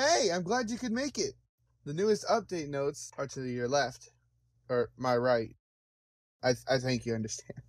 Hey, I'm glad you could make it. The newest update notes are to your left, or my right. I I think you understand.